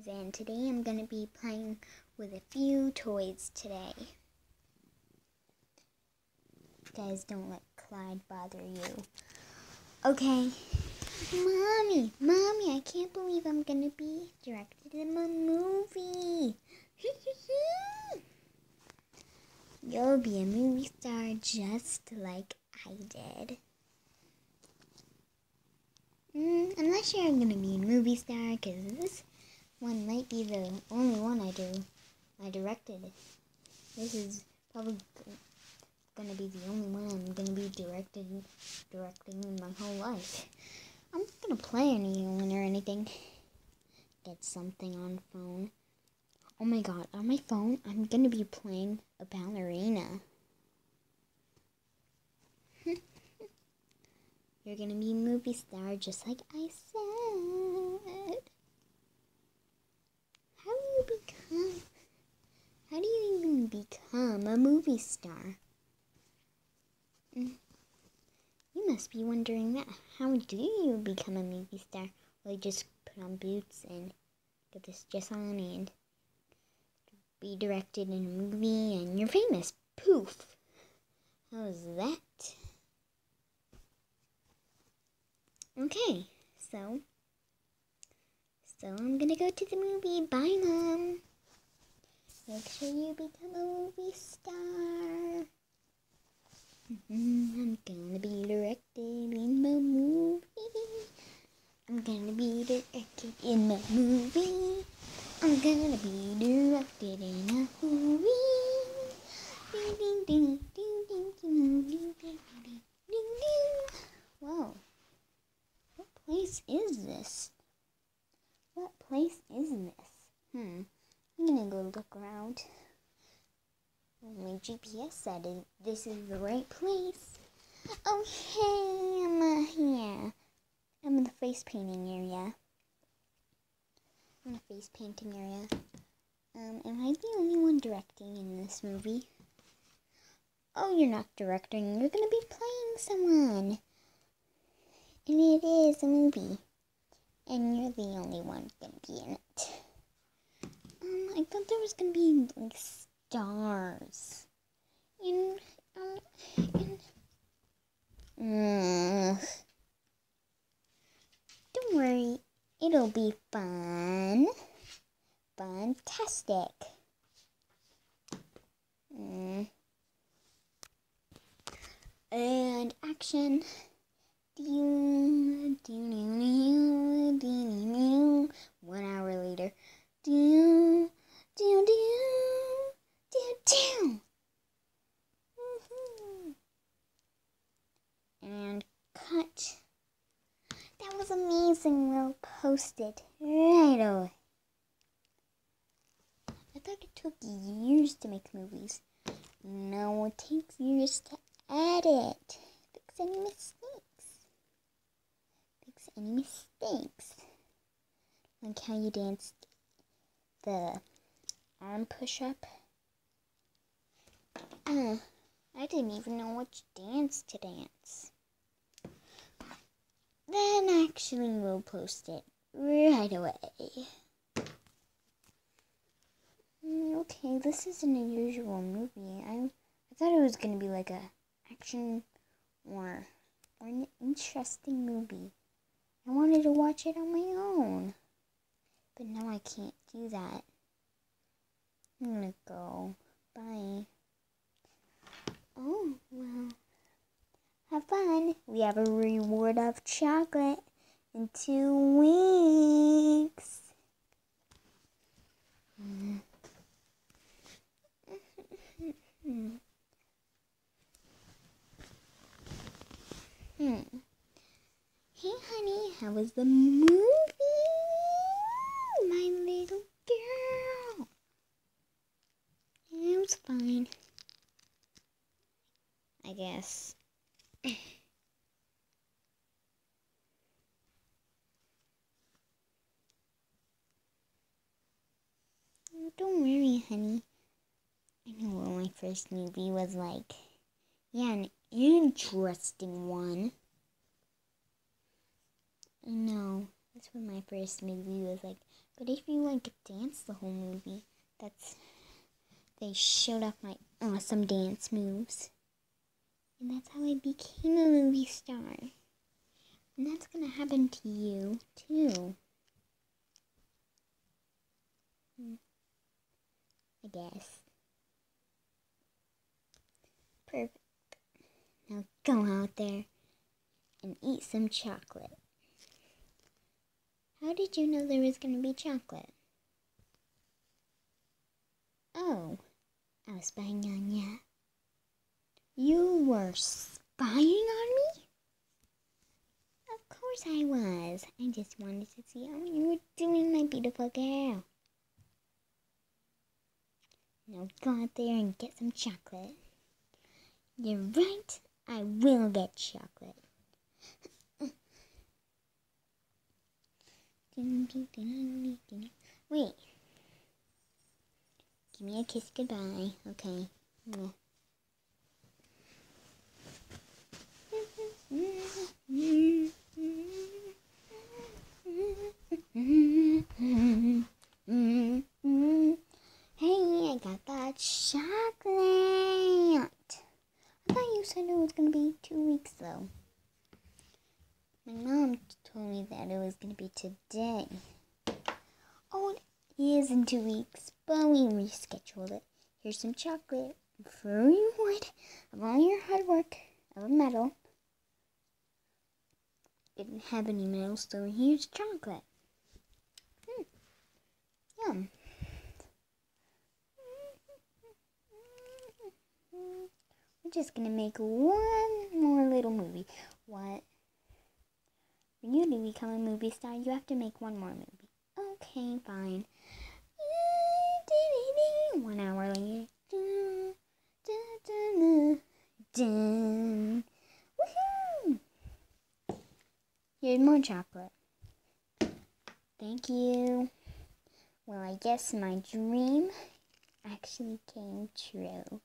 guys, and today I'm gonna be playing with a few toys today. Guys, don't let Clyde bother you. Okay. Mommy, Mommy, I can't believe I'm gonna be directed in a movie. You'll be a movie star just like I did. Mm, I'm not sure I'm gonna be a movie star because this one might be the only one I do. I directed. This is probably gonna be the only one I'm gonna be directed directing in my whole life. I'm not gonna play anyone or anything. Get something on phone. Oh my god, on my phone I'm gonna be playing a ballerina. You're gonna be a movie star just like I said. How do you become how do you even become a movie star? Mm. You must be wondering that. How do you become a movie star? Well, you just put on boots and get this dress on and be directed in a movie and you're famous. Poof. How's that? Okay, so so I'm gonna go to the movie. Bye, mom. Make sure you become a movie star. Mm-hmm. I'm gonna be directed in the movie. I'm gonna be directed in the movie. I'm gonna be directed in a movie. Ding ding ding ding ding ding ding ding. Whoa. What place is this? What place is this? Hmm. I'm gonna go look around. My GPS said it, this is the right place. Okay, I'm uh, here. I'm in the face painting area. I'm in the face painting area. Um, am I the only one directing in this movie? Oh, you're not directing. You're gonna be playing someone. And it is a movie. And you're the only one gonna be in it. Um, I thought there was gonna be like stars. In um in mm, Don't worry, it'll be fun. Fantastic. Mm. And action hour later. Do, do, do, do, do. And cut. That was amazing. We'll post it right away. I thought it took years to make movies. No, it takes years to edit. Fix any mistakes. Fix any mistakes. Like how you danced the arm push up. Uh, I didn't even know which dance to dance. Then actually we'll post it right away. Mm, okay, this is an unusual movie. I I thought it was gonna be like a action or or an interesting movie. I wanted to watch it on my own. But now I can't do that. I'm gonna go. Bye. Oh, well. Have fun. We have a reward of chocolate in two weeks. hmm. Hey, honey, how was the movie? My little girl. It was fine. I guess. Don't worry, honey. I know what my first movie was like. Yeah, an interesting one. Know. That's what my first movie was like. But if you like dance the whole movie, that's they showed off my awesome dance moves. And that's how I became a movie star. And that's gonna happen to you too. I guess. Perfect. Now go out there and eat some chocolate. How did you know there was going to be chocolate? Oh, I was spying on you. You were spying on me? Of course I was. I just wanted to see how you were doing, my beautiful girl. Now go out there and get some chocolate. You're right, I will get chocolate. Wait. Give me a kiss goodbye. Okay. Hey, I got that chocolate. I thought you said it was gonna be two weeks though. My mom told me that it was gonna be today. Oh, it is in two weeks, but we rescheduled it. Here's some chocolate for reward of all your hard work of a medal. Didn't have any medals, so here's chocolate. Hmm. Yum. We're just gonna make one more little movie. What? When you to become a movie star, you have to make one more movie. Okay, fine. One hour later. Here's more chocolate. Thank you. Well, I guess my dream actually came true.